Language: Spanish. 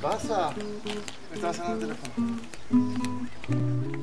Pasa? Me estaba sonando el teléfono.